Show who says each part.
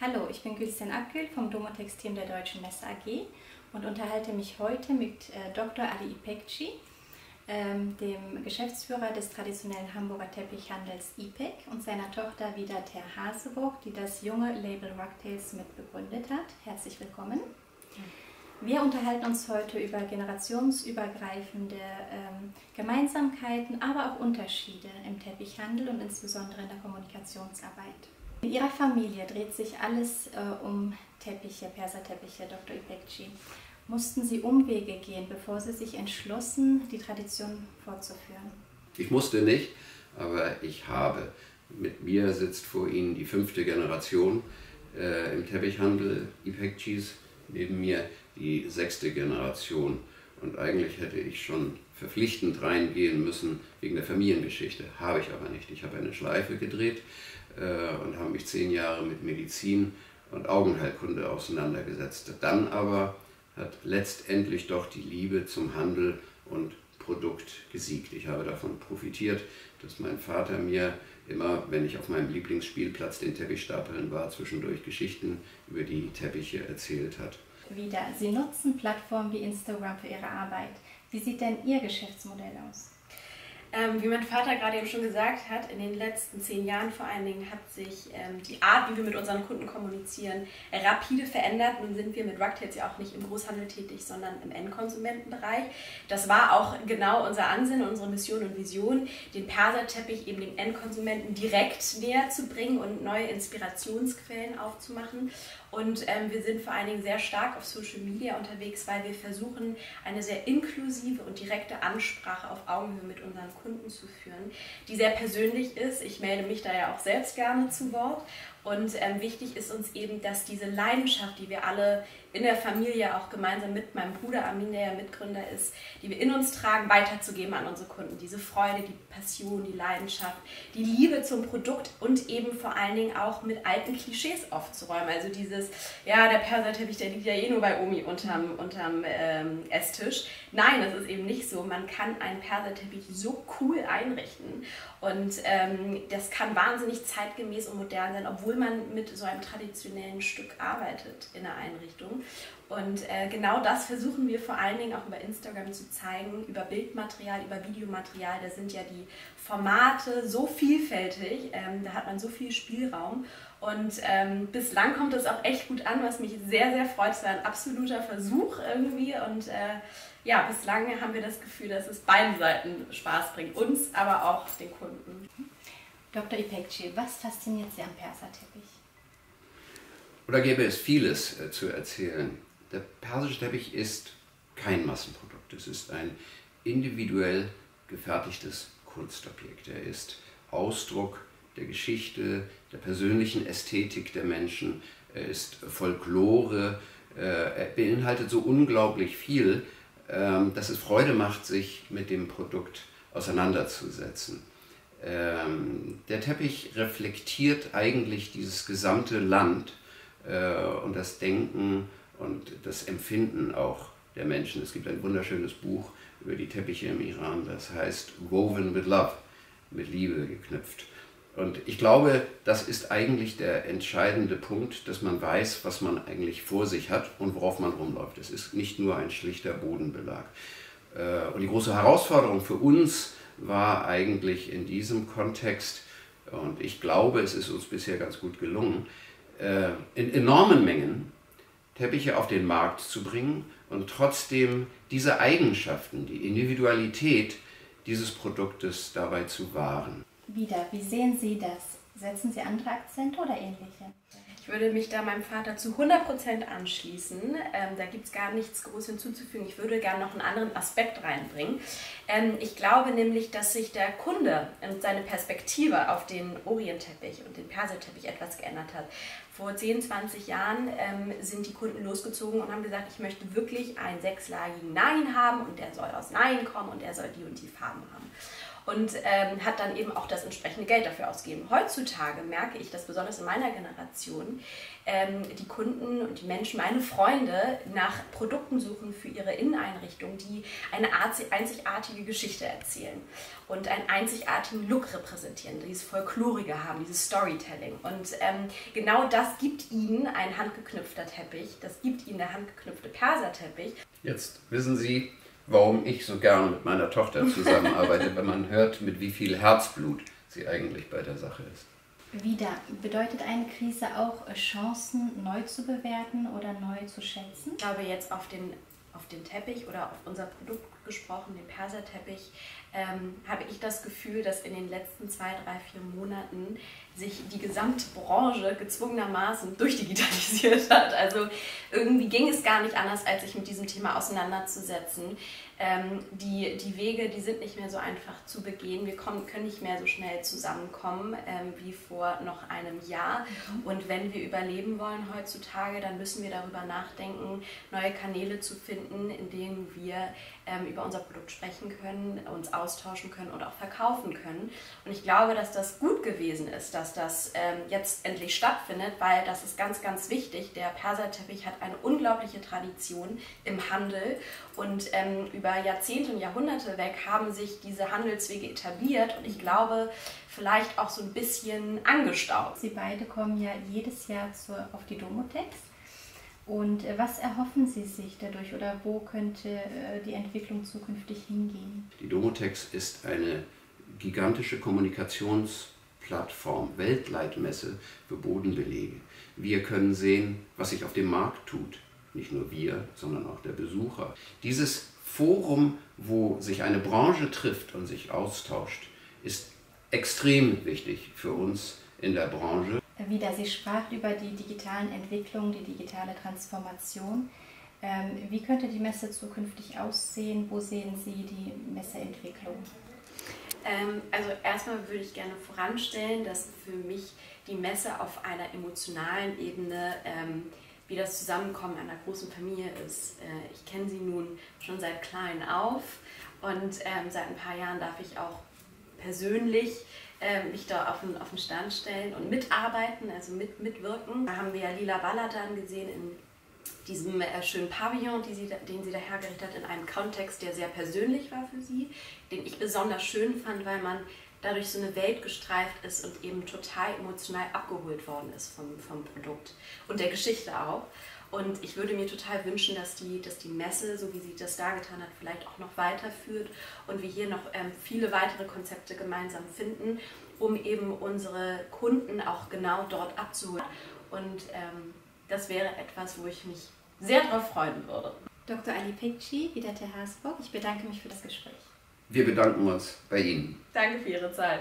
Speaker 1: Hallo, ich bin Gülsen Akgül vom Domotex-Team der Deutschen Messe AG und unterhalte mich heute mit äh, Dr. Ali Ipekci, ähm, dem Geschäftsführer des traditionellen Hamburger Teppichhandels IPEC und seiner Tochter Vida Ter Haseburg, die das junge Label Rocktails mitbegründet hat. Herzlich willkommen. Wir unterhalten uns heute über generationsübergreifende ähm, Gemeinsamkeiten, aber auch Unterschiede im Teppichhandel und insbesondere in der Kommunikationsarbeit. In Ihrer Familie dreht sich alles äh, um Teppiche, Perserteppiche, Dr. Ipekci. Mussten Sie Umwege gehen, bevor Sie sich entschlossen, die Tradition fortzuführen?
Speaker 2: Ich musste nicht, aber ich habe. Mit mir sitzt vor Ihnen die fünfte Generation äh, im Teppichhandel Ipekcis, neben mir die sechste Generation. Und eigentlich hätte ich schon verpflichtend reingehen müssen wegen der Familiengeschichte. Habe ich aber nicht. Ich habe eine Schleife gedreht äh, und habe mich zehn Jahre mit Medizin und Augenheilkunde auseinandergesetzt. Dann aber hat letztendlich doch die Liebe zum Handel und Produkt gesiegt. Ich habe davon profitiert, dass mein Vater mir immer, wenn ich auf meinem Lieblingsspielplatz den Teppichstapeln war, zwischendurch Geschichten über die Teppiche erzählt hat.
Speaker 1: Wieder. Sie nutzen Plattformen wie Instagram für Ihre Arbeit. Wie sieht denn Ihr Geschäftsmodell aus?
Speaker 3: Ähm, wie mein Vater gerade eben schon gesagt hat, in den letzten zehn Jahren vor allen Dingen hat sich ähm, die Art, wie wir mit unseren Kunden kommunizieren, rapide verändert. Nun sind wir mit Rugtails ja auch nicht im Großhandel tätig, sondern im Endkonsumentenbereich. Das war auch genau unser Ansinnen, unsere Mission und Vision, den Perserteppich eben dem Endkonsumenten direkt näher zu bringen und neue Inspirationsquellen aufzumachen. Und ähm, wir sind vor allen Dingen sehr stark auf Social Media unterwegs, weil wir versuchen, eine sehr inklusive und direkte Ansprache auf Augenhöhe mit unseren Kunden zu führen, die sehr persönlich ist. Ich melde mich da ja auch selbst gerne zu Wort. Und ähm, wichtig ist uns eben, dass diese Leidenschaft, die wir alle in der Familie auch gemeinsam mit meinem Bruder Amin, der ja Mitgründer ist, die wir in uns tragen, weiterzugeben an unsere Kunden. Diese Freude, die Passion, die Leidenschaft, die Liebe zum Produkt und eben vor allen Dingen auch mit alten Klischees aufzuräumen. Also dieses, ja, der Perserteppich, der liegt ja eh nur bei Omi unterm, unterm ähm, Esstisch. Nein, das ist eben nicht so. Man kann einen Perserteppich so cool einrichten und ähm, das kann wahnsinnig zeitgemäß und modern sein, obwohl man mit so einem traditionellen Stück arbeitet in der Einrichtung. Und äh, genau das versuchen wir vor allen Dingen auch über Instagram zu zeigen, über Bildmaterial, über Videomaterial. Da sind ja die Formate so vielfältig, ähm, da hat man so viel Spielraum. Und ähm, bislang kommt es auch echt gut an, was mich sehr, sehr freut. Es war ein absoluter Versuch irgendwie. Und äh, ja, bislang haben wir das Gefühl, dass es beiden Seiten Spaß bringt. Uns, aber auch den Kunden.
Speaker 1: Dr. Ipekci, was fasziniert Sie am Perserteppich?
Speaker 2: Oder gäbe es vieles äh, zu erzählen. Der persische Teppich ist kein Massenprodukt. Es ist ein individuell gefertigtes Kunstobjekt. Er ist Ausdruck der Geschichte, der persönlichen Ästhetik der Menschen. Er ist Folklore. Äh, er beinhaltet so unglaublich viel, ähm, dass es Freude macht, sich mit dem Produkt auseinanderzusetzen. Ähm, der Teppich reflektiert eigentlich dieses gesamte Land äh, und das Denken und das Empfinden auch der Menschen. Es gibt ein wunderschönes Buch über die Teppiche im Iran, das heißt Woven with Love, mit Liebe geknüpft. Und ich glaube, das ist eigentlich der entscheidende Punkt, dass man weiß, was man eigentlich vor sich hat und worauf man rumläuft. Es ist nicht nur ein schlichter Bodenbelag. Äh, und die große Herausforderung für uns war eigentlich in diesem Kontext, und ich glaube, es ist uns bisher ganz gut gelungen, äh, in enormen Mengen Teppiche auf den Markt zu bringen und trotzdem diese Eigenschaften, die Individualität dieses Produktes dabei zu wahren.
Speaker 1: Wieder, wie sehen Sie das? Setzen Sie andere Akzente oder ähnliche?
Speaker 3: Ich würde mich da meinem Vater zu 100% anschließen. Ähm, da gibt es gar nichts groß hinzuzufügen. Ich würde gerne noch einen anderen Aspekt reinbringen. Ähm, ich glaube nämlich, dass sich der Kunde und seine Perspektive auf den Orientteppich und den Perserteppich etwas geändert hat. Vor 10, 20 Jahren ähm, sind die Kunden losgezogen und haben gesagt, ich möchte wirklich einen sechslagigen Nein haben und der soll aus Nein kommen und der soll die und die Farben haben. Und ähm, hat dann eben auch das entsprechende Geld dafür ausgegeben. Heutzutage merke ich, dass besonders in meiner Generation ähm, die Kunden und die Menschen, meine Freunde, nach Produkten suchen für ihre Inneneinrichtung, die eine einzigartige Geschichte erzählen und einen einzigartigen Look repräsentieren, dieses Folklorige haben, dieses Storytelling. Und ähm, genau das gibt ihnen ein handgeknüpfter Teppich, das gibt ihnen der handgeknüpfte Perserteppich.
Speaker 2: Jetzt wissen Sie, warum ich so gern mit meiner Tochter zusammenarbeite, wenn man hört, mit wie viel Herzblut sie eigentlich bei der Sache ist.
Speaker 1: Wieder, bedeutet eine Krise auch Chancen neu zu bewerten oder neu zu schätzen?
Speaker 3: Ich glaube jetzt auf den, auf den Teppich oder auf unser Produkt gesprochen, den Perserteppich, ähm, habe ich das Gefühl, dass in den letzten zwei, drei, vier Monaten sich die gesamte Branche gezwungenermaßen durchdigitalisiert hat. Also irgendwie ging es gar nicht anders, als sich mit diesem Thema auseinanderzusetzen. Ähm, die, die Wege, die sind nicht mehr so einfach zu begehen. Wir kommen, können nicht mehr so schnell zusammenkommen ähm, wie vor noch einem Jahr. Mhm. Und wenn wir überleben wollen heutzutage, dann müssen wir darüber nachdenken, neue Kanäle zu finden, in denen wir ähm, über unser Produkt sprechen können, uns austauschen können und auch verkaufen können. Und ich glaube, dass das gut gewesen ist, dass das ähm, jetzt endlich stattfindet, weil das ist ganz, ganz wichtig. Der Perserteppich hat eine unglaubliche Tradition im Handel und ähm, über Jahrzehnte und Jahrhunderte weg haben sich diese Handelswege etabliert und ich glaube, vielleicht auch so ein bisschen angestaubt.
Speaker 1: Sie beide kommen ja jedes Jahr zur, auf die Domotex. Und äh, was erhoffen Sie sich dadurch oder wo könnte äh, die Entwicklung zukünftig hingehen?
Speaker 2: Die Domotex ist eine gigantische Kommunikationsplattform, Weltleitmesse für Bodenbelege. Wir können sehen, was sich auf dem Markt tut. Nicht nur wir, sondern auch der Besucher. Dieses Forum, wo sich eine Branche trifft und sich austauscht, ist extrem wichtig für uns in der Branche
Speaker 1: wieder. Sie sprach über die digitalen Entwicklungen, die digitale Transformation. Ähm, wie könnte die Messe zukünftig aussehen? Wo sehen Sie die Messeentwicklung?
Speaker 3: Ähm, also erstmal würde ich gerne voranstellen, dass für mich die Messe auf einer emotionalen Ebene ähm, wie das Zusammenkommen einer großen Familie ist. Äh, ich kenne sie nun schon seit klein auf und seit ein paar Jahren darf ich auch persönlich äh, mich da auf den, auf den Stand stellen und mitarbeiten, also mit, mitwirken. Da haben wir ja Lila Baladan gesehen in diesem äh, schönen Pavillon, sie, den sie da hergerichtet hat, in einem Kontext, der sehr persönlich war für sie, den ich besonders schön fand, weil man dadurch so eine Welt gestreift ist und eben total emotional abgeholt worden ist vom, vom Produkt und der Geschichte auch. Und ich würde mir total wünschen, dass die, dass die Messe, so wie sie das dargetan hat, vielleicht auch noch weiterführt und wir hier noch ähm, viele weitere Konzepte gemeinsam finden, um eben unsere Kunden auch genau dort abzuholen. Und ähm, das wäre etwas, wo ich mich sehr darauf freuen würde.
Speaker 1: Dr. Ali Pekci, wieder der Hasburg, ich bedanke mich für das Gespräch.
Speaker 2: Wir bedanken uns bei Ihnen.
Speaker 3: Danke für Ihre Zeit.